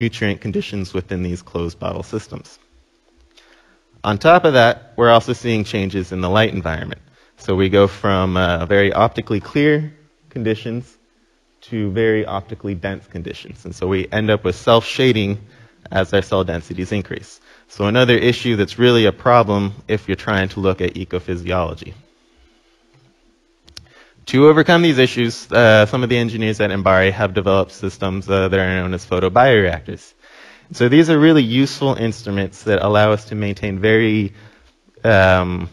nutrient conditions within these closed bottle systems. On top of that, we're also seeing changes in the light environment. So we go from uh, very optically clear conditions to very optically dense conditions. And so we end up with self-shading as our cell densities increase. So another issue that's really a problem if you're trying to look at ecophysiology. To overcome these issues, uh, some of the engineers at MBARI have developed systems uh, that are known as photobioreactors. So these are really useful instruments that allow us to maintain very, um,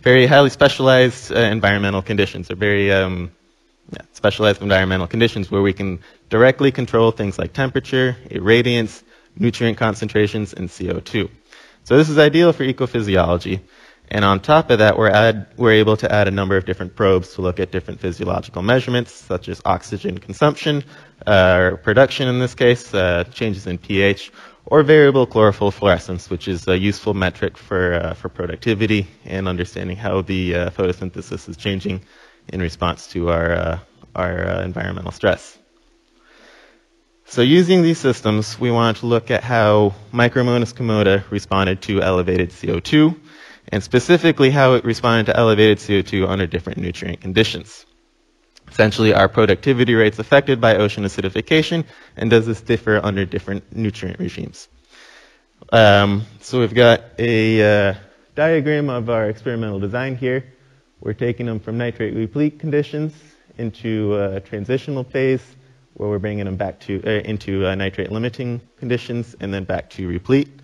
very highly specialized uh, environmental conditions, or very um, yeah, specialized environmental conditions where we can directly control things like temperature, irradiance, nutrient concentrations, and CO2. So this is ideal for ecophysiology. And on top of that, we're, add, we're able to add a number of different probes to look at different physiological measurements, such as oxygen consumption, uh, production in this case, uh, changes in pH, or variable chlorophyll fluorescence, which is a useful metric for, uh, for productivity and understanding how the uh, photosynthesis is changing in response to our, uh, our uh, environmental stress. So using these systems, we want to look at how Micromonas commoda responded to elevated CO2, and specifically how it responded to elevated CO2 under different nutrient conditions. Essentially, are productivity rates affected by ocean acidification, and does this differ under different nutrient regimes? Um, so we've got a uh, diagram of our experimental design here. We're taking them from nitrate replete conditions into a transitional phase, where we're bringing them back to uh, into uh, nitrate limiting conditions, and then back to replete.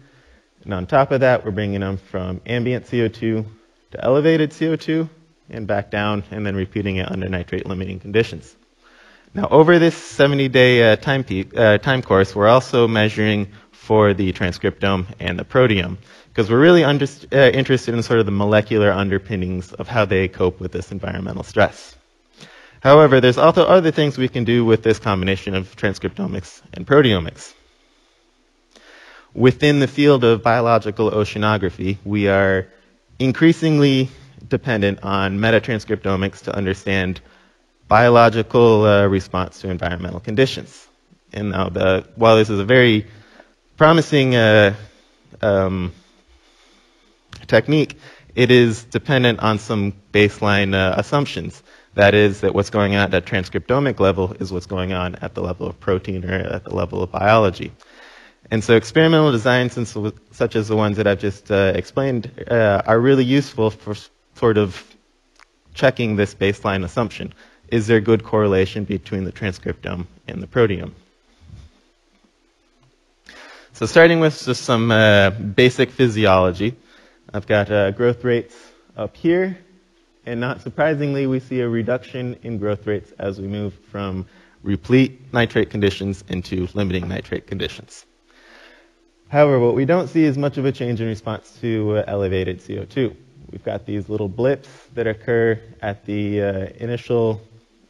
And on top of that, we're bringing them from ambient CO2 to elevated CO2 and back down, and then repeating it under nitrate limiting conditions. Now, over this 70-day uh, time, uh, time course, we're also measuring for the transcriptome and the proteome, because we're really under, uh, interested in sort of the molecular underpinnings of how they cope with this environmental stress. However, there's also other things we can do with this combination of transcriptomics and proteomics within the field of biological oceanography, we are increasingly dependent on metatranscriptomics to understand biological uh, response to environmental conditions. And now, the, while this is a very promising uh, um, technique, it is dependent on some baseline uh, assumptions. That is, that what's going on at the transcriptomic level is what's going on at the level of protein or at the level of biology. And so experimental designs, such as the ones that I've just uh, explained, uh, are really useful for sort of checking this baseline assumption. Is there good correlation between the transcriptome and the proteome? So starting with just some uh, basic physiology, I've got uh, growth rates up here, and not surprisingly, we see a reduction in growth rates as we move from replete nitrate conditions into limiting nitrate conditions. However, what we don't see is much of a change in response to uh, elevated CO2. We've got these little blips that occur at the uh, initial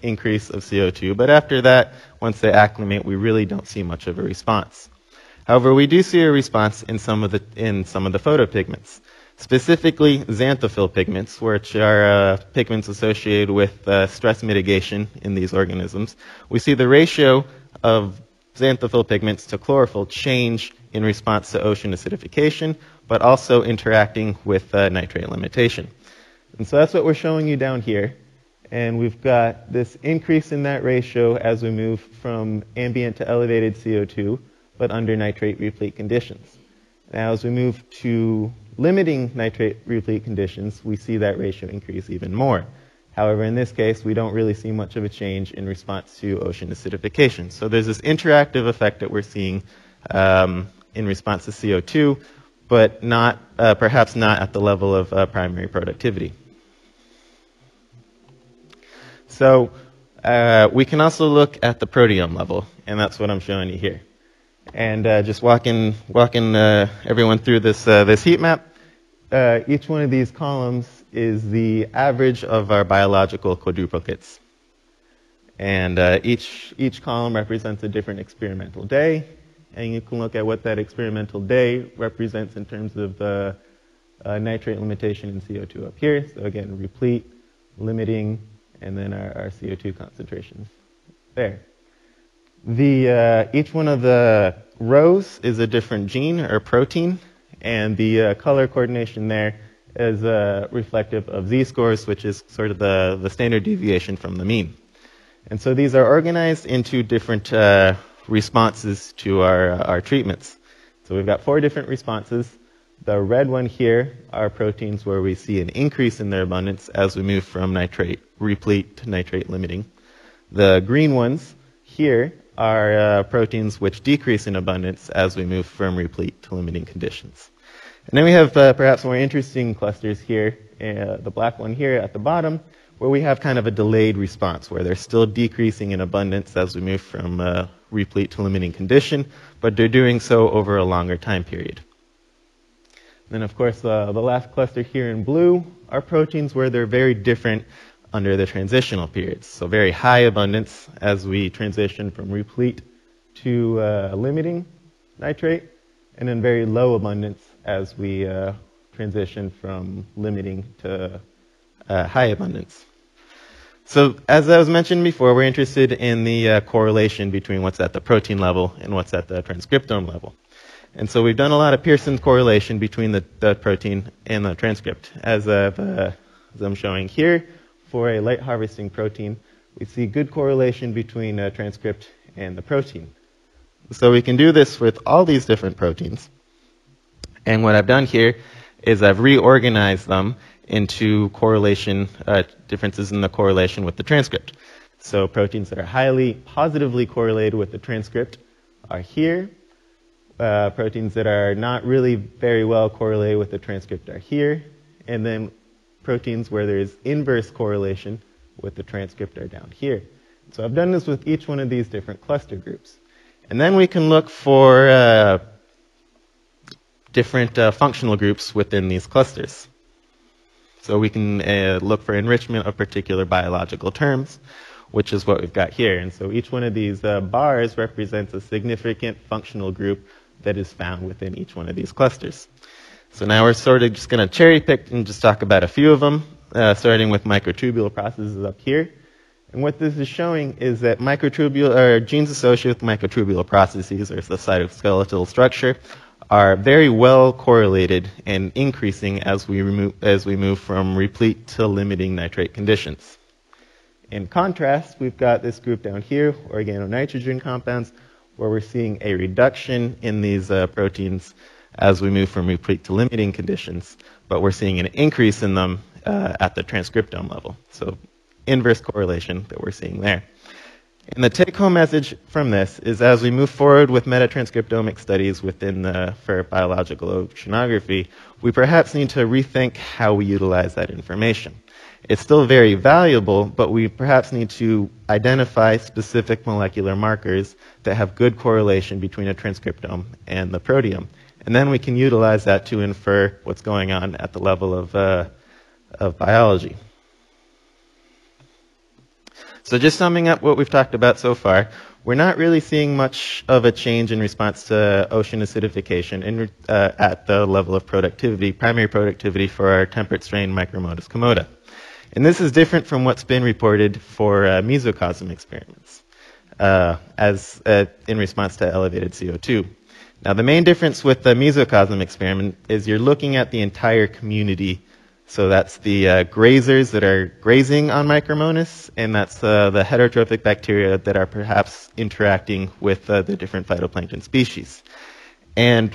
increase of CO2, but after that, once they acclimate, we really don't see much of a response. However, we do see a response in some of the, in some of the photopigments, specifically xanthophyll pigments, which are uh, pigments associated with uh, stress mitigation in these organisms. We see the ratio of xanthophyll pigments to chlorophyll change in response to ocean acidification, but also interacting with uh, nitrate limitation. And so that's what we're showing you down here. And we've got this increase in that ratio as we move from ambient to elevated CO2, but under nitrate replete conditions. Now, as we move to limiting nitrate replete conditions, we see that ratio increase even more. However, in this case, we don't really see much of a change in response to ocean acidification. So there's this interactive effect that we're seeing um, in response to CO2, but not, uh, perhaps not at the level of uh, primary productivity. So uh, we can also look at the proteome level, and that's what I'm showing you here. And uh, just walking, walking uh, everyone through this, uh, this heat map, each one of these columns is the average of our biological quadruplicates. And each, each column represents a different experimental day, and you can look at what that experimental day represents in terms of uh, uh, nitrate limitation in CO2 up here. So again, replete, limiting, and then our, our CO2 concentrations there. The, uh, each one of the rows is a different gene or protein, and the uh, color coordination there is uh, reflective of z-scores, which is sort of the, the standard deviation from the mean. And so these are organized into different uh, responses to our, uh, our treatments. So we've got four different responses. The red one here are proteins where we see an increase in their abundance as we move from nitrate replete to nitrate limiting. The green ones here are uh, proteins which decrease in abundance as we move from replete to limiting conditions. And then we have uh, perhaps more interesting clusters here, uh, the black one here at the bottom, where we have kind of a delayed response, where they're still decreasing in abundance as we move from replete to limiting condition, but they're doing so over a longer time period. Then, of course, uh, the last cluster here in blue are proteins where they're very different under the transitional periods. So very high abundance as we transition from replete to uh, limiting nitrate, and then very low abundance as we uh, transition from limiting to uh, high abundance. So as I was mentioned before, we're interested in the uh, correlation between what's at the protein level and what's at the transcriptome level. And so we've done a lot of Pearson correlation between the, the protein and the transcript. As, of, uh, as I'm showing here, for a light harvesting protein, we see good correlation between a transcript and the protein. So we can do this with all these different proteins. And what I've done here is I've reorganized them into correlation, uh, differences in the correlation with the transcript. So proteins that are highly positively correlated with the transcript are here. Uh, proteins that are not really very well correlated with the transcript are here. And then proteins where there's inverse correlation with the transcript are down here. So I've done this with each one of these different cluster groups. And then we can look for uh, different uh, functional groups within these clusters. So we can uh, look for enrichment of particular biological terms, which is what we've got here. And so each one of these uh, bars represents a significant functional group that is found within each one of these clusters. So now we're sort of just going to cherry pick and just talk about a few of them, uh, starting with microtubule processes up here. And what this is showing is that microtubule or genes associated with microtubule processes, or the cytoskeletal structure, are very well correlated and increasing as we, remove, as we move from replete to limiting nitrate conditions. In contrast, we've got this group down here, organonitrogen compounds, where we're seeing a reduction in these uh, proteins as we move from replete to limiting conditions, but we're seeing an increase in them uh, at the transcriptome level. So inverse correlation that we're seeing there. And the take-home message from this is as we move forward with metatranscriptomic studies within the, for biological oceanography, we perhaps need to rethink how we utilize that information. It's still very valuable, but we perhaps need to identify specific molecular markers that have good correlation between a transcriptome and the proteome. And then we can utilize that to infer what's going on at the level of, uh, of biology. So just summing up what we've talked about so far, we're not really seeing much of a change in response to ocean acidification in, uh, at the level of productivity, primary productivity for our temperate strain Micromonas commoda. And this is different from what's been reported for uh, mesocosm experiments uh, as uh, in response to elevated CO2. Now, the main difference with the mesocosm experiment is you're looking at the entire community. So that's the uh, grazers that are grazing on Micromonas, and that's uh, the heterotrophic bacteria that are perhaps interacting with uh, the different phytoplankton species. And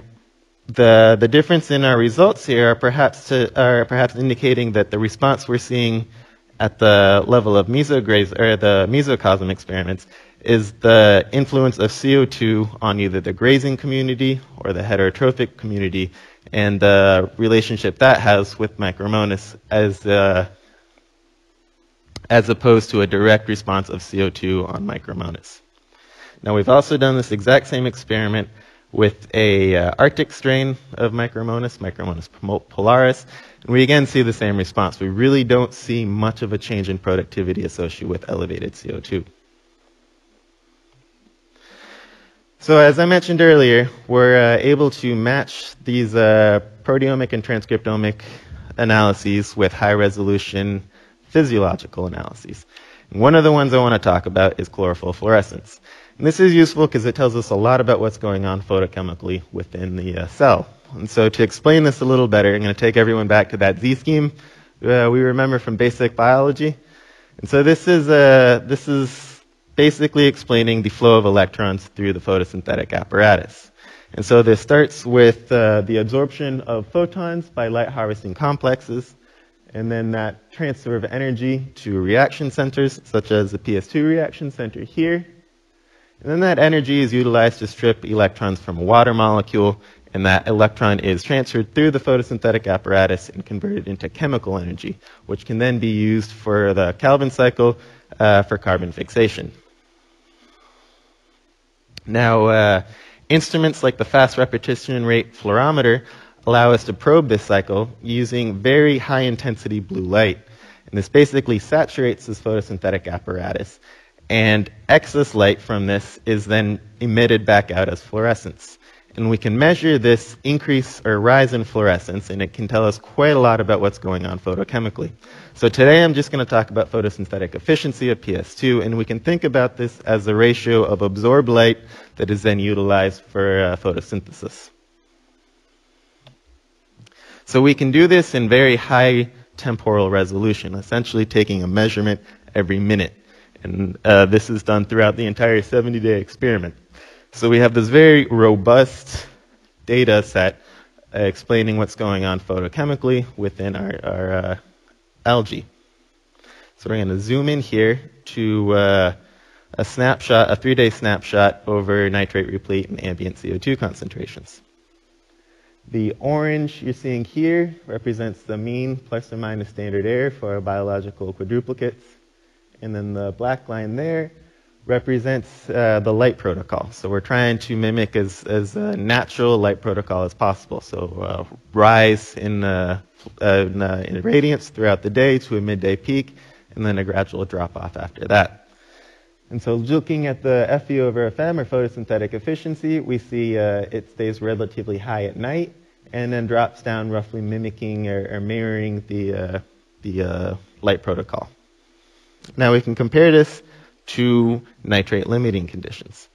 the the difference in our results here are perhaps to, are perhaps indicating that the response we're seeing at the level of mesograze or the mesocosm experiments is the influence of CO2 on either the grazing community or the heterotrophic community and the relationship that has with Micromonas as, uh, as opposed to a direct response of CO2 on Micromonas. Now we've also done this exact same experiment with a uh, Arctic strain of Micromonas, Micromonas polaris, and we again see the same response. We really don't see much of a change in productivity associated with elevated CO2. So as I mentioned earlier, we're uh, able to match these uh, proteomic and transcriptomic analyses with high resolution physiological analyses. And one of the ones I want to talk about is chlorophyll fluorescence. And this is useful because it tells us a lot about what's going on photochemically within the uh, cell. And so to explain this a little better, I'm going to take everyone back to that Z-scheme uh, we remember from basic biology. And so this is, uh, this is basically explaining the flow of electrons through the photosynthetic apparatus. And so this starts with uh, the absorption of photons by light harvesting complexes, and then that transfer of energy to reaction centers, such as the PS2 reaction center here. And then that energy is utilized to strip electrons from a water molecule, and that electron is transferred through the photosynthetic apparatus and converted into chemical energy, which can then be used for the Calvin cycle uh, for carbon fixation. Now, uh, instruments like the fast repetition rate fluorometer allow us to probe this cycle using very high intensity blue light. And this basically saturates this photosynthetic apparatus. And excess light from this is then emitted back out as fluorescence. And we can measure this increase or rise in fluorescence, and it can tell us quite a lot about what's going on photochemically. So today I'm just going to talk about photosynthetic efficiency of PS2, and we can think about this as the ratio of absorbed light that is then utilized for uh, photosynthesis. So we can do this in very high temporal resolution, essentially taking a measurement every minute. And uh, this is done throughout the entire 70 day experiment. So we have this very robust data set uh, explaining what's going on photochemically within our, our uh, algae. So we're going to zoom in here to uh, a snapshot, a three-day snapshot over nitrate replete and ambient CO2 concentrations. The orange you're seeing here represents the mean plus or minus standard error for our biological quadruplicates. And then the black line there represents uh, the light protocol. So we're trying to mimic as, as a natural light protocol as possible. So uh, rise in, uh, in, uh, in, radiance throughout the day to a midday peak, and then a gradual drop off after that. And so looking at the FV over FM, or photosynthetic efficiency, we see uh, it stays relatively high at night, and then drops down roughly mimicking or, or mirroring the, uh, the light protocol. Now we can compare this to nitrate limiting conditions.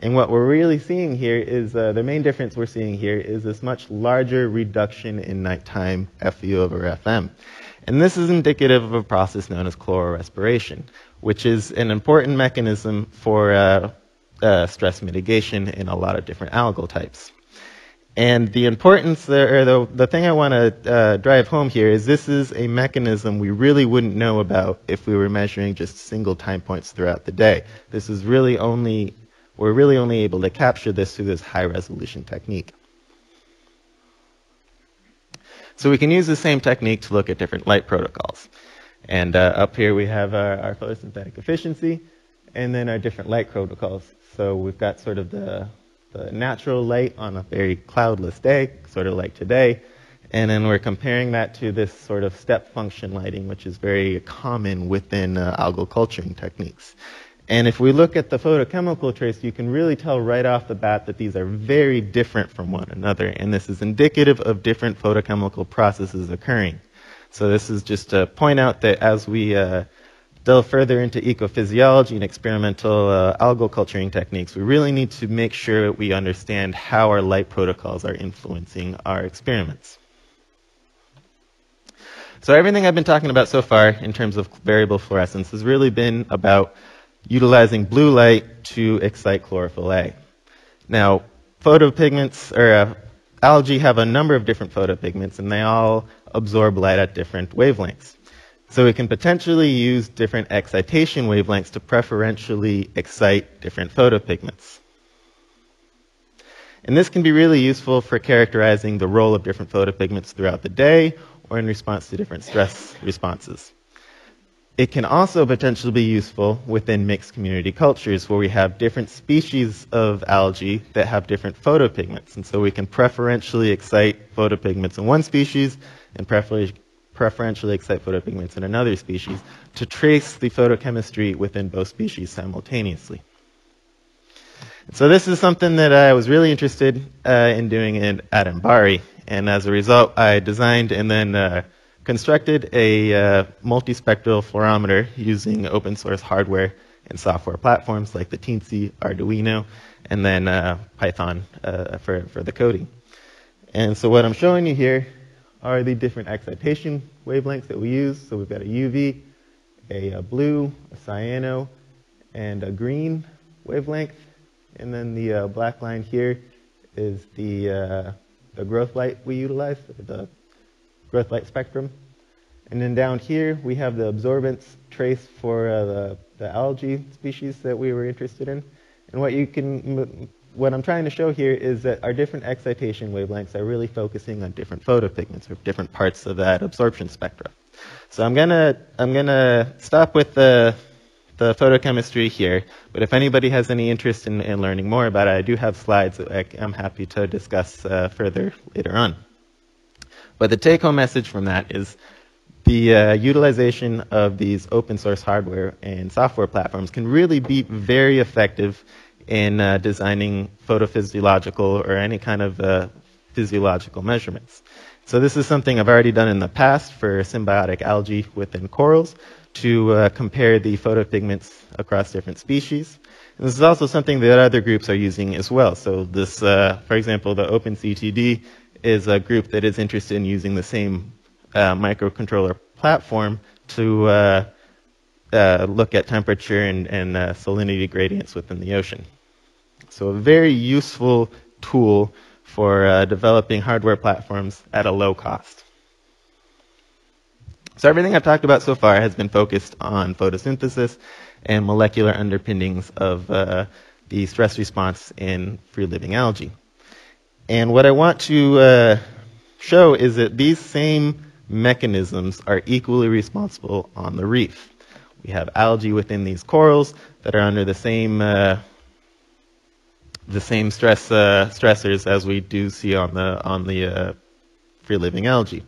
And what we're really seeing here is uh, the main difference we're seeing here is this much larger reduction in nighttime FV over FM. And this is indicative of a process known as chlororespiration, which is an important mechanism for uh, uh, stress mitigation in a lot of different algal types. And the importance, there, or the, the thing I want to uh, drive home here is this is a mechanism we really wouldn't know about if we were measuring just single time points throughout the day. This is really only, we're really only able to capture this through this high resolution technique. So we can use the same technique to look at different light protocols. And uh, up here we have our, our photosynthetic efficiency and then our different light protocols. So we've got sort of the the natural light on a very cloudless day, sort of like today. And then we're comparing that to this sort of step function lighting, which is very common within uh, algal culturing techniques. And if we look at the photochemical trace, you can really tell right off the bat that these are very different from one another. And this is indicative of different photochemical processes occurring. So this is just to point out that as we uh, delve further into ecophysiology and experimental uh, algal culturing techniques, we really need to make sure we understand how our light protocols are influencing our experiments. So everything I've been talking about so far in terms of variable fluorescence has really been about utilizing blue light to excite chlorophyll A. Now, photopigments, or uh, algae have a number of different photopigments, and they all absorb light at different wavelengths. So we can potentially use different excitation wavelengths to preferentially excite different photopigments. And this can be really useful for characterizing the role of different photopigments throughout the day or in response to different stress responses. It can also potentially be useful within mixed community cultures where we have different species of algae that have different photopigments. And so we can preferentially excite photopigments in one species and preferentially preferentially excite photopigments in another species to trace the photochemistry within both species simultaneously. So this is something that I was really interested uh, in doing in, at MBARI, and as a result, I designed and then uh, constructed a uh, multispectral fluorometer using open source hardware and software platforms like the Teensy, Arduino, and then uh, Python uh, for, for the coding. And so what I'm showing you here are the different excitation wavelengths that we use. So we've got a UV, a, a blue, a cyano, and a green wavelength. And then the uh, black line here is the, uh, the growth light we utilize, the growth light spectrum. And then down here, we have the absorbance trace for uh, the, the algae species that we were interested in. And what you can, what I'm trying to show here is that our different excitation wavelengths are really focusing on different photopigments or different parts of that absorption spectra. So I'm gonna, I'm gonna stop with the, the photochemistry here, but if anybody has any interest in, in learning more about it, I do have slides that I, am happy to discuss uh, further later on. But the take-home message from that is the uh, utilization of these open source hardware and software platforms can really be very effective in uh, designing photophysiological or any kind of uh, physiological measurements. So this is something I've already done in the past for symbiotic algae within corals to uh, compare the photopigments across different species. And this is also something that other groups are using as well. So this, uh, for example, the OpenCTD is a group that is interested in using the same uh, microcontroller platform to uh, look at temperature and, and uh, salinity gradients within the ocean. So a very useful tool for uh, developing hardware platforms at a low cost. So everything I've talked about so far has been focused on photosynthesis and molecular underpinnings of uh, the stress response in free-living algae. And what I want to uh, show is that these same mechanisms are equally responsible on the reef. We have algae within these corals that are under the same uh, the same stress uh, stressors as we do see on the on the uh, free living algae.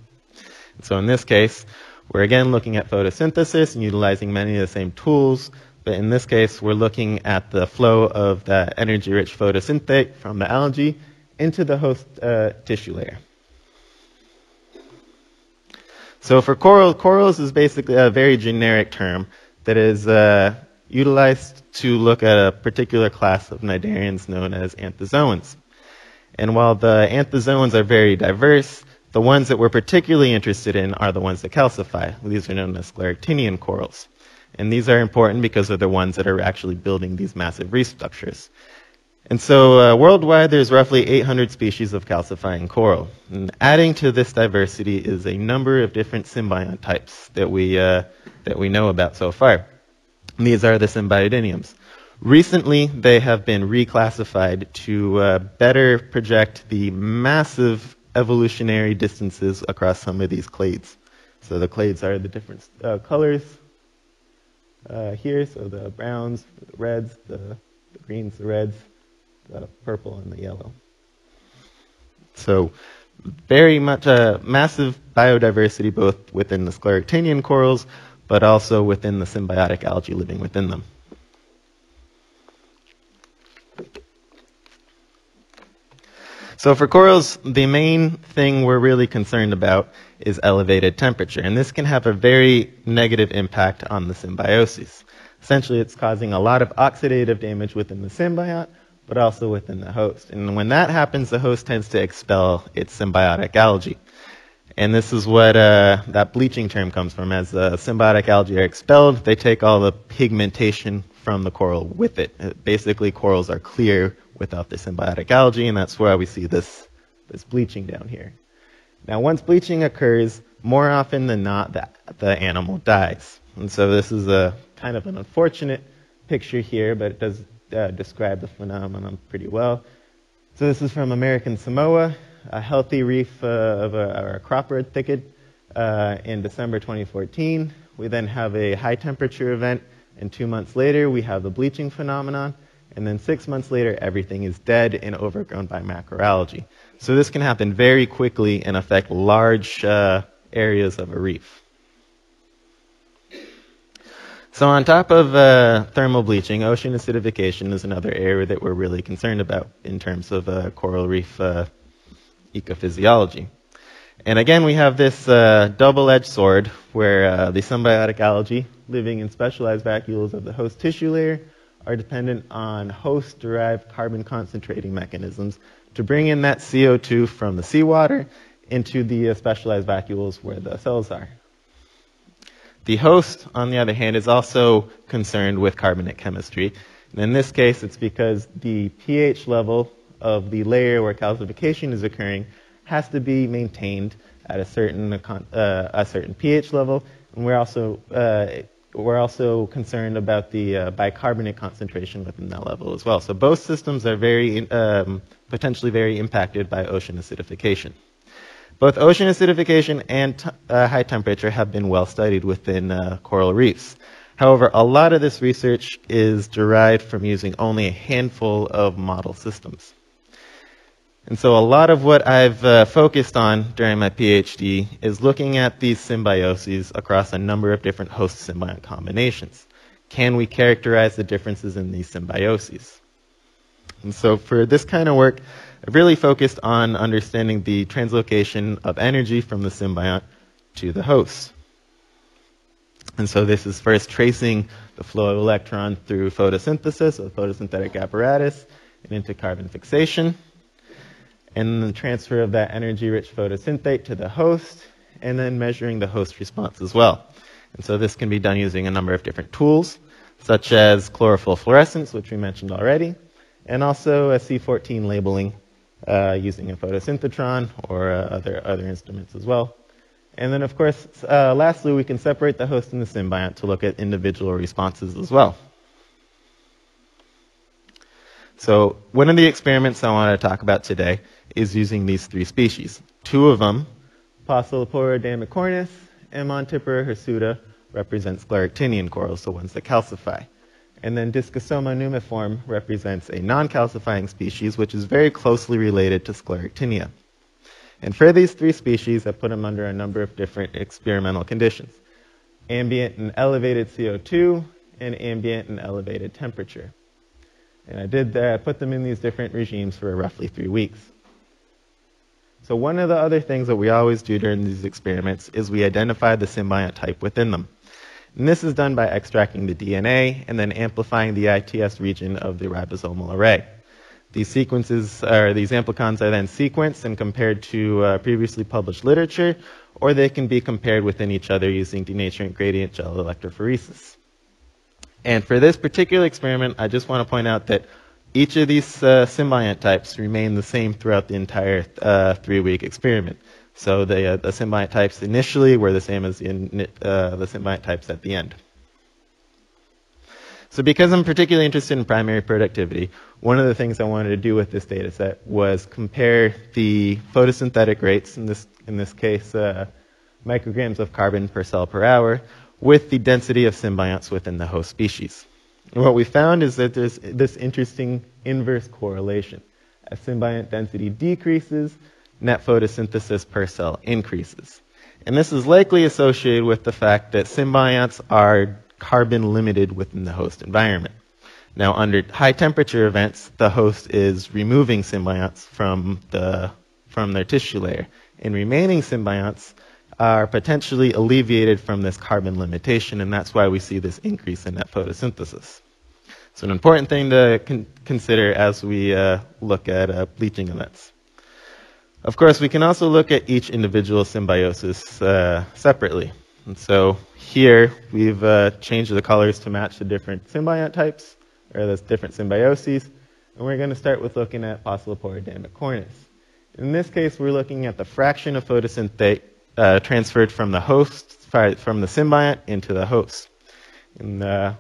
So in this case, we're again looking at photosynthesis and utilizing many of the same tools, but in this case, we're looking at the flow of the energy-rich photosynthate from the algae into the host uh, tissue layer. So for coral, corals is basically a very generic term that is uh, utilized to look at a particular class of cnidarians known as anthozoans. And while the anthozoans are very diverse, the ones that we're particularly interested in are the ones that calcify. These are known as scleractinian corals. And these are important because they're the ones that are actually building these massive reef structures. And so uh, worldwide, there's roughly 800 species of calcifying coral. And adding to this diversity is a number of different symbiont types that we, uh, that we know about so far. And these are the symbiodiniums. Recently, they have been reclassified to uh, better project the massive evolutionary distances across some of these clades. So the clades are the different uh, colors uh, here, so the browns, the reds, the, the greens, the reds, the purple and the yellow. So very much a massive biodiversity both within the scleractinian corals, but also within the symbiotic algae living within them. So for corals, the main thing we're really concerned about is elevated temperature, and this can have a very negative impact on the symbiosis. Essentially, it's causing a lot of oxidative damage within the symbiont, but also within the host. And when that happens, the host tends to expel its symbiotic algae. And this is what uh, that bleaching term comes from. As the symbiotic algae are expelled, they take all the pigmentation from the coral with it. Uh, basically, corals are clear without the symbiotic algae, and that's why we see this, this bleaching down here. Now, once bleaching occurs, more often than not, the, the animal dies. And so this is a kind of an unfortunate picture here, but it does uh, describe the phenomenon pretty well. So this is from American Samoa, a healthy reef uh, of a, Acropora thicket uh, in December 2014. We then have a high temperature event, and two months later we have the bleaching phenomenon, and then six months later everything is dead and overgrown by macroalgae. So this can happen very quickly and affect large uh, areas of a reef. So on top of uh, thermal bleaching, ocean acidification is another area that we're really concerned about in terms of uh, coral reef uh, ecophysiology. And again, we have this uh, double-edged sword where uh, the symbiotic algae living in specialized vacuoles of the host tissue layer are dependent on host-derived carbon concentrating mechanisms to bring in that CO2 from the seawater into the uh, specialized vacuoles where the cells are. The host, on the other hand, is also concerned with carbonate chemistry. And in this case, it's because the pH level of the layer where calcification is occurring has to be maintained at a certain, uh, a certain pH level. And we're also, uh, we're also concerned about the uh, bicarbonate concentration within that level as well. So both systems are very, um, potentially very impacted by ocean acidification. Both ocean acidification and t- uh, high temperature have been well studied within uh, coral reefs. However, a lot of this research is derived from using only a handful of model systems. And so a lot of what I've uh, focused on during my PhD is looking at these symbioses across a number of different host symbiont combinations. Can we characterize the differences in these symbioses? And so for this kind of work, really focused on understanding the translocation of energy from the symbiont to the host. And so this is first tracing the flow of electrons through photosynthesis with photosynthetic apparatus and into carbon fixation. And the transfer of that energy-rich photosynthate to the host, and then measuring the host response as well. And so this can be done using a number of different tools, such as chlorophyll fluorescence, which we mentioned already, and also a C14 labeling uh, using a photosynthetron or uh, other, other instruments as well. And then, of course, uh, lastly, we can separate the host and the symbiont to look at individual responses as well. So one of the experiments I want to talk about today is using these three species. Two of them, Pocillopora damicornis and Montipora hirsuta, represent scleractinian corals, the ones that calcify. And then Discosoma nummiforme represents a non-calcifying species, which is very closely related to Scleractinia. And for these three species, I put them under a number of different experimental conditions. Ambient and elevated CO2, and ambient and elevated temperature. And I did that, I put them in these different regimes for roughly three weeks. So one of the other things that we always do during these experiments is we identify the symbiont type within them. And this is done by extracting the DNA and then amplifying the ITS region of the ribosomal array. These sequences, or these amplicons are then sequenced and compared to uh, previously published literature, or they can be compared within each other using denaturant gradient gel electrophoresis. And for this particular experiment, I just want to point out that each of these uh, symbiont types remain the same throughout the entire uh, three-week experiment. So the, uh, the symbiont types initially were the same as in, uh, the symbiont types at the end. So because I'm particularly interested in primary productivity, one of the things I wanted to do with this data set was compare the photosynthetic rates, in this, in this case, uh, micrograms of carbon per cell per hour, with the density of symbionts within the host species. And what we found is that there's this interesting inverse correlation. As symbiont density decreases, net photosynthesis per cell increases. And this is likely associated with the fact that symbionts are carbon limited within the host environment. Now, under high temperature events, the host is removing symbionts from, the, from their tissue layer. And remaining symbionts are potentially alleviated from this carbon limitation, and that's why we see this increase in net photosynthesis. So, an important thing to con- consider as we uh, look at uh, bleaching events. Of course, we can also look at each individual symbiosis uh, separately. And so here we've uh, changed the colors to match the different symbiont types, or the different symbioses. And we're going to start with looking at Pocillopora damicornis. In this case, we're looking at the fraction of photosynthate uh, transferred from the host, from the symbiont into the host. And uh,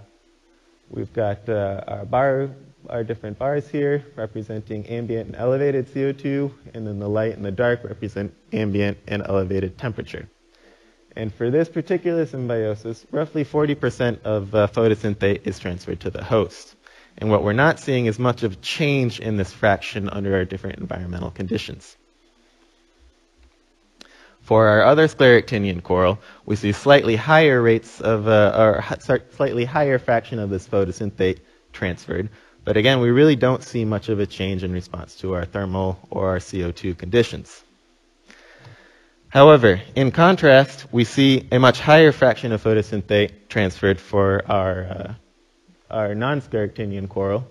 we've got uh, our bar our different bars here representing ambient and elevated CO2, and then the light and the dark represent ambient and elevated temperature. And for this particular symbiosis, roughly 40% of uh, photosynthate is transferred to the host. And what we're not seeing is much of a change in this fraction under our different environmental conditions. For our other scleractinian coral, we see slightly higher rates of, uh, or slightly higher fraction of this photosynthate transferred, but again, we really don't see much of a change in response to our thermal or our CO2 conditions. However, in contrast, we see a much higher fraction of photosynthate transferred for our, uh, our non-scleractinian coral,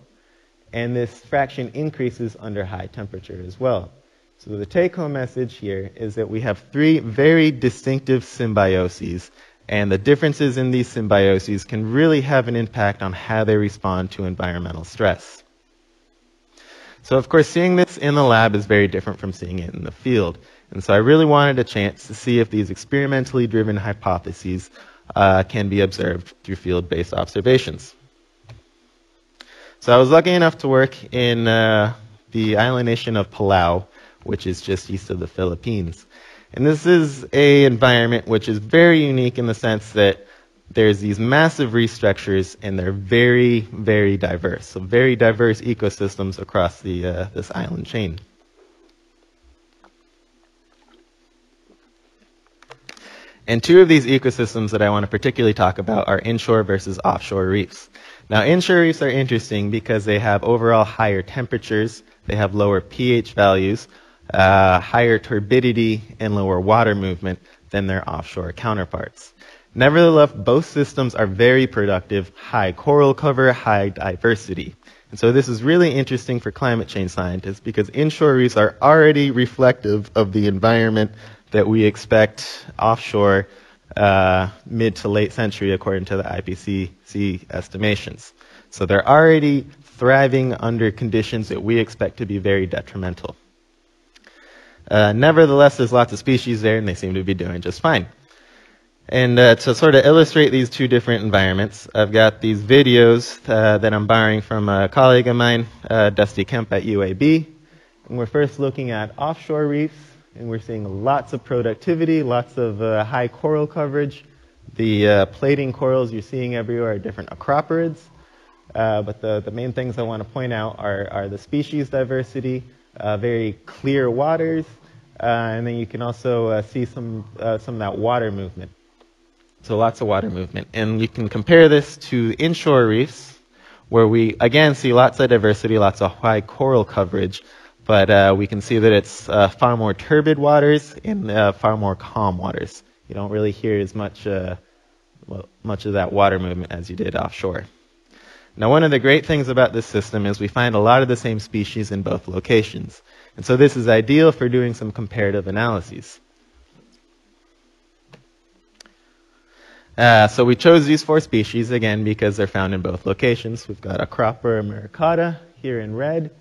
and this fraction increases under high temperature as well. So the take-home message here is that we have three very distinctive symbioses, and the differences in these symbioses can really have an impact on how they respond to environmental stress. So of course, seeing this in the lab is very different from seeing it in the field. And so I really wanted a chance to see if these experimentally driven hypotheses uh, can be observed through field-based observations. So I was lucky enough to work in uh, the island nation of Palau, which is just east of the Philippines. And this is a environment which is very unique in the sense that there's these massive reef structures and they're very, very diverse. So very diverse ecosystems across the, uh, this island chain. And two of these ecosystems that I want to particularly talk about are inshore versus offshore reefs. Now, inshore reefs are interesting because they have overall higher temperatures, they have lower pH values, uh, higher turbidity, and lower water movement than their offshore counterparts. Nevertheless, both systems are very productive, high coral cover, high diversity. And so this is really interesting for climate change scientists because inshore reefs are already reflective of the environment that we expect offshore uh, mid to late century according to the IPCC estimations. So they're already thriving under conditions that we expect to be very detrimental. Uh, nevertheless, there's lots of species there and they seem to be doing just fine. And uh, to sort of illustrate these two different environments, I've got these videos uh, that I'm borrowing from a colleague of mine, uh, Dusty Kemp at UAB. And we're first looking at offshore reefs and we're seeing lots of productivity, lots of uh, high coral coverage. The plating corals you're seeing everywhere are different acroporids. But the, the main things I want to point out are, are the species diversity, uh, very clear waters, uh, and then you can also uh, see some, some of that water movement. So lots of water movement. And you can compare this to inshore reefs, where we again see lots of diversity, lots of high coral coverage, but uh, we can see that it's uh, far more turbid waters and uh, far more calm waters. You don't really hear as much, uh, well, much of that water movement as you did offshore. Now, one of the great things about this system is we find a lot of the same species in both locations. And so this is ideal for doing some comparative analyses. Uh, so we chose these four species, again, because they're found in both locations. We've got Acropora muricata here in red,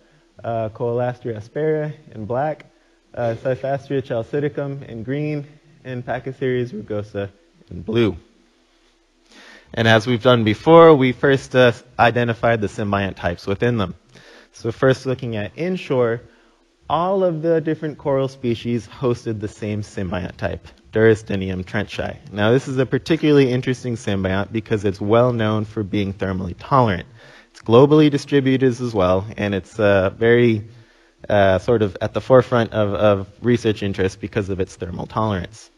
uh, Coelastrea aspera in black, uh, Cyphastrea chalcidicum in green, and Pachyseris rugosa in blue. And as we've done before, we first uh, identified the symbiont types within them. So first looking at inshore, all of the different coral species hosted the same symbiont type, Durusdinium trenchii. Now this is a particularly interesting symbiont because it's well known for being thermally tolerant. It's globally distributed as well, and it's uh, very uh, sort of at the forefront of, of research interest because of its thermal tolerance.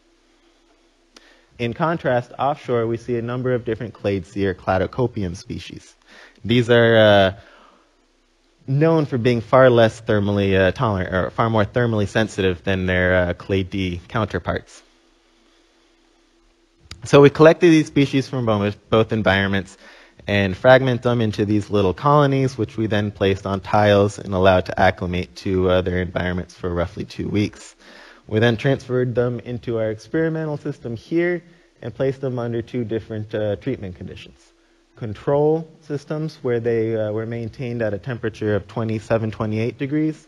In contrast, offshore, we see a number of different Clade C or Cladocopium species. These are uh, known for being far less thermally uh, tolerant or far more thermally sensitive than their uh, Clade D counterparts. So we collected these species from both environments and fragment them into these little colonies, which we then placed on tiles and allowed to acclimate to uh, their environments for roughly two weeks. We then transferred them into our experimental system here and placed them under two different uh, treatment conditions. Control systems, where they uh, were maintained at a temperature of 27, 28 degrees,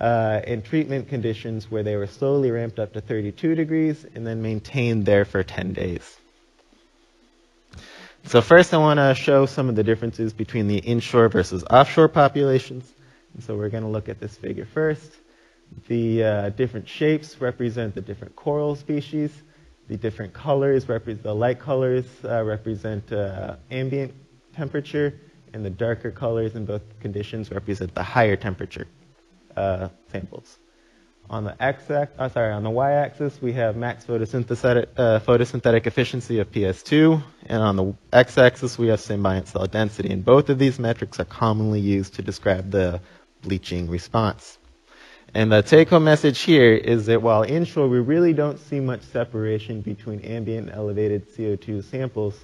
uh, and treatment conditions where they were slowly ramped up to 32 degrees and then maintained there for 10 days. So first I want to show some of the differences between the inshore versus offshore populations. And so we're going to look at this figure first. The uh, different shapes represent the different coral species. The different colors, represent the light colors uh, represent uh, ambient temperature, and the darker colors in both conditions represent the higher temperature uh, samples. On the x-axis, oh, sorry, on the y-axis, we have max photosynthetic, uh, photosynthetic efficiency of PS2, and on the x-axis, we have symbiont cell density. And both of these metrics are commonly used to describe the bleaching response. And the take-home message here is that while inshore we really don't see much separation between ambient and elevated CO2 samples,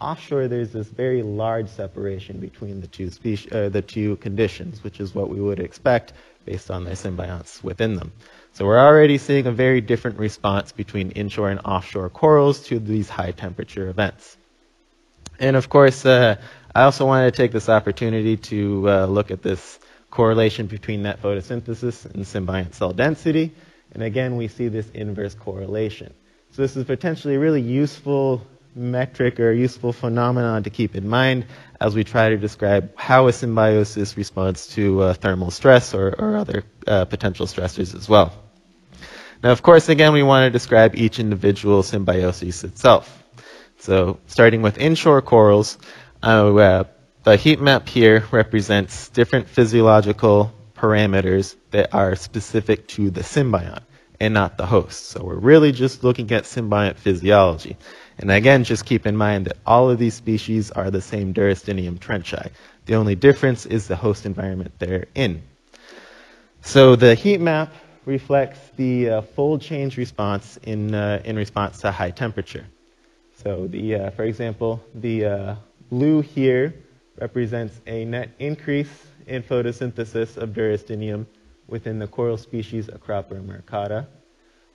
offshore there's this very large separation between the two uh, the two conditions, which is what we would expect based on their symbionts within them. So we're already seeing a very different response between inshore and offshore corals to these high temperature events. And of course, uh, I also wanted to take this opportunity to uh, look at this correlation between net photosynthesis and symbiont cell density. And again, we see this inverse correlation. So this is potentially a really useful metric or useful phenomenon to keep in mind as we try to describe how a symbiosis responds to uh, thermal stress or, or other uh, potential stressors as well. Now, of course, again, we want to describe each individual symbiosis itself. So starting with inshore corals, uh, the heat map here represents different physiological parameters that are specific to the symbiont and not the host. So we're really just looking at symbiont physiology. And again, just keep in mind that all of these species are the same Durusdinium trenchii. The only difference is the host environment they're in. So the heat map reflects the uh, fold change response in, uh, in response to high temperature. So the, uh, for example, the uh, blue here represents a net increase in photosynthesis of Durusdinium within the coral species Acropora muricata,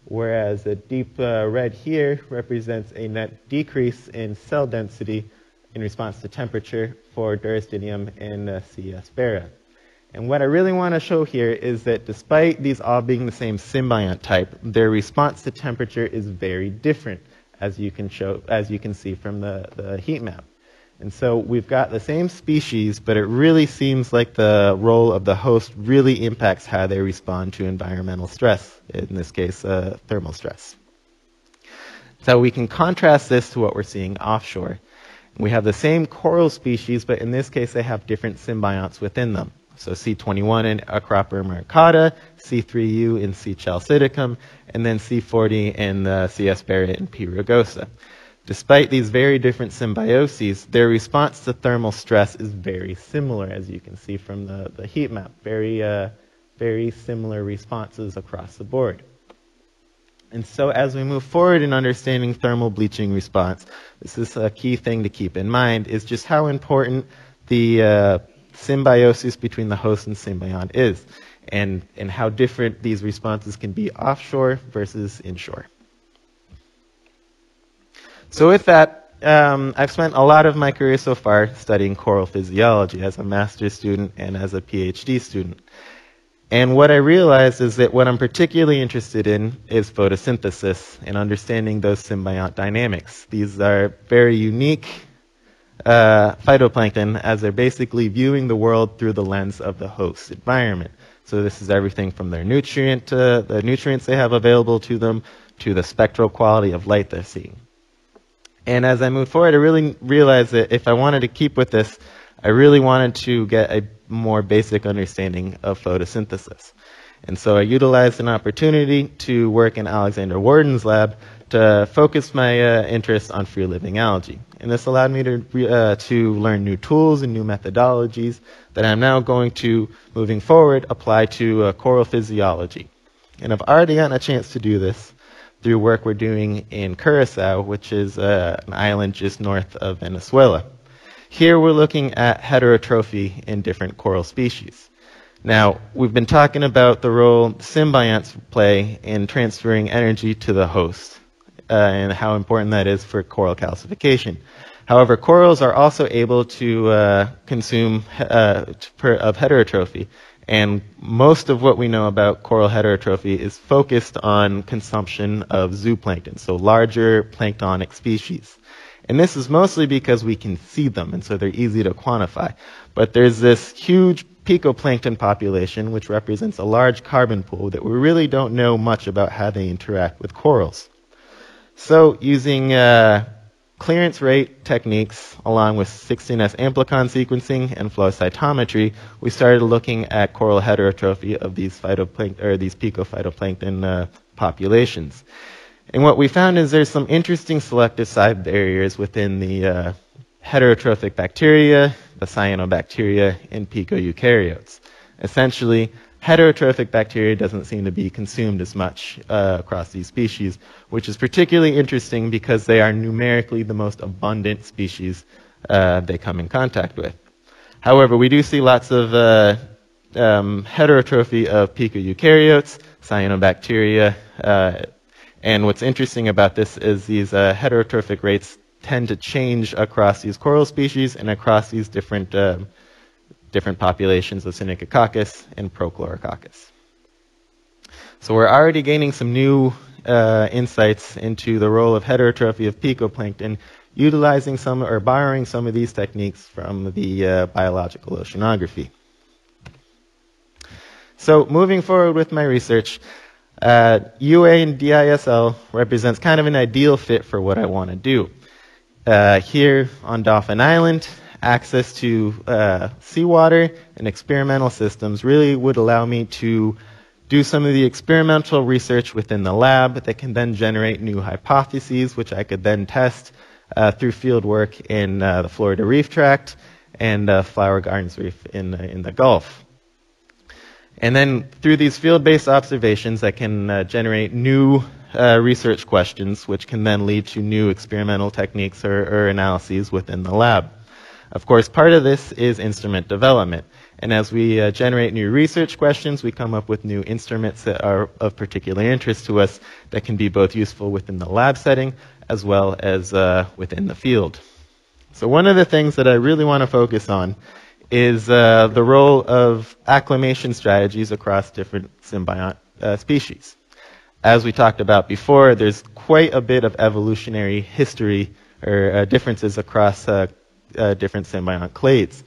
whereas the deep uh, red here represents a net decrease in cell density in response to temperature for Durusdinium and uh, C. aspera. And what I really want to show here is that despite these all being the same symbiont type, their response to temperature is very different, as you can show, as you can see from the, the heat map. And so we've got the same species, but it really seems like the role of the host really impacts how they respond to environmental stress, in this case, uh, thermal stress. So we can contrast this to what we're seeing offshore. We have the same coral species, but in this case, they have different symbionts within them. So C21 in Acropora muricata, C3U in C. chalcidicum, and then C40 in the C. aspera and P. rugosa. Despite these very different symbioses, their response to thermal stress is very similar, as you can see from the, the heat map. Very, uh, very similar responses across the board. And so as we move forward in understanding thermal bleaching response, this is a key thing to keep in mind, is just how important the uh, symbiosis between the host and symbiont is, and, and how different these responses can be offshore versus inshore. So with that, um, I've spent a lot of my career so far studying coral physiology as a master's student and as a PhD student. And what I realized is that what I'm particularly interested in is photosynthesis and understanding those symbiont dynamics. These are very unique uh, phytoplankton as they're basically viewing the world through the lens of the host environment. So this is everything from their nutrient, uh, the nutrients they have available to them, to the spectral quality of light they're seeing. And as I moved forward, I really realized that if I wanted to keep with this, I really wanted to get a more basic understanding of photosynthesis. And so I utilized an opportunity to work in Alexandra Worden's lab to focus my uh, interest on free living algae. And this allowed me to, uh, to learn new tools and new methodologies that I'm now going to, moving forward, apply to uh, coral physiology. And I've already gotten a chance to do this through work we're doing in Curacao, which is uh, an island just north of Venezuela. Here we're looking at heterotrophy in different coral species. Now, we've been talking about the role symbionts play in transferring energy to the host uh, and how important that is for coral calcification. However, corals are also able to uh, consume uh, of heterotrophy, and most of what we know about coral heterotrophy is focused on consumption of zooplankton, so larger planktonic species. And this is mostly because we can see them, and so they're easy to quantify. But there's this huge picoplankton population, which represents a large carbon pool that we really don't know much about how they interact with corals. So using uh, clearance rate techniques, along with 16S amplicon sequencing and flow cytometry, we started looking at coral heterotrophy of these phytoplankton or these picophytoplankton uh, populations. And what we found is there's some interesting selective side barriers within the uh, heterotrophic bacteria, the cyanobacteria, and pico eukaryotes. Essentially, heterotrophic bacteria doesn't seem to be consumed as much uh, across these species, which is particularly interesting because they are numerically the most abundant species uh, they come in contact with. However, we do see lots of uh, um, heterotrophy of pico eukaryotes, cyanobacteria, uh, and what's interesting about this is these uh, heterotrophic rates tend to change across these coral species and across these different um, different populations of Synechococcus and Prochlorococcus. So we're already gaining some new uh, insights into the role of heterotrophy of picoplankton, utilizing some or borrowing some of these techniques from the uh, biological oceanography. So moving forward with my research, uh, UA and DISL represents kind of an ideal fit for what I want to do. Uh, here on Dauphin Island, access to uh, seawater and experimental systems really would allow me to do some of the experimental research within the lab that can then generate new hypotheses, which I could then test uh, through field work in uh, the Florida Reef Tract and uh, Flower Gardens Reef in, in the Gulf. And then through these field-based observations, I can uh, generate new uh, research questions, which can then lead to new experimental techniques or, or analyses within the lab. Of course, part of this is instrument development. And as we uh, generate new research questions, we come up with new instruments that are of particular interest to us that can be both useful within the lab setting as well as uh, within the field. So one of the things that I really want to focus on is uh, the role of acclimation strategies across different symbiont uh, species. As we talked about before, there's quite a bit of evolutionary history or uh, differences across uh, different symbiont clades.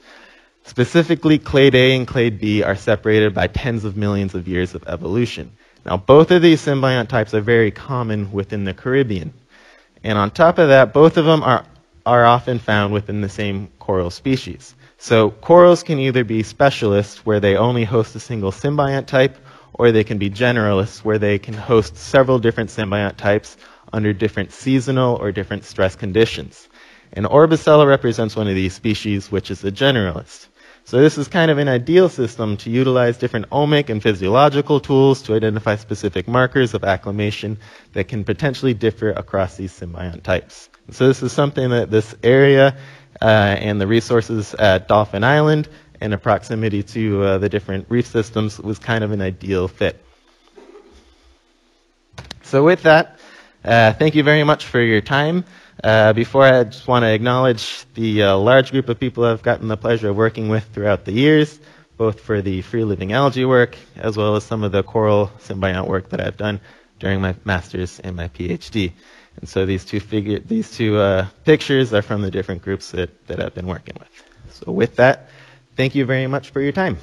Specifically, clade A and clade B are separated by tens of millions of years of evolution. Now, both of these symbiont types are very common within the Caribbean. And on top of that, both of them are, are often found within the same coral species. So corals can either be specialists, where they only host a single symbiont type, or they can be generalists, where they can host several different symbiont types under different seasonal or different stress conditions. And Orbicella represents one of these species, which is a generalist. So this is kind of an ideal system to utilize different omic and physiological tools to identify specific markers of acclimation that can potentially differ across these symbiont types. So this is something that this area uh, and the resources at Dauphin Island and a proximity to uh, the different reef systems was kind of an ideal fit. So with that, uh, thank you very much for your time. Uh, before I just want to acknowledge the uh, large group of people I've gotten the pleasure of working with throughout the years, both for the free living algae work as well as some of the coral symbiont work that I've done during my master's and my PhD. And so these two figure, these two uh, pictures are from the different groups that, that I've been working with. So with that, thank you very much for your time.